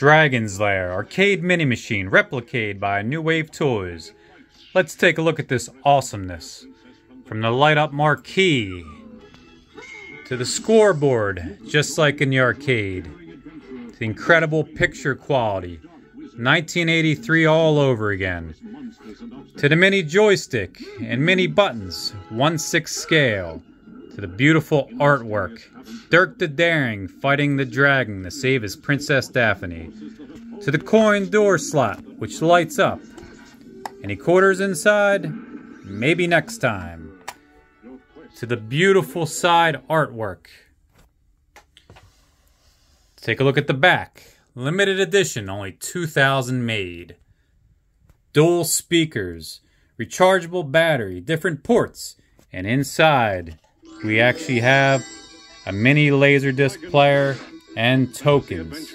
Dragon's Lair arcade mini machine RepliCade by New Wave Toys. Let's take a look at this awesomeness. From the light up marquee to the scoreboard, just like in the arcade. The incredible picture quality. 1983 all over again. To the mini joystick and mini buttons, 1 6 scale. To the beautiful artwork. Dirk the Daring fighting the dragon to save his Princess Daphne. To the coin door slot, which lights up. Any quarters inside? Maybe next time. To the beautiful side artwork. Take a look at the back. Limited edition, only 2,000 made. Dual speakers, rechargeable battery, different ports, and inside we actually have a mini Laserdisc player and tokens.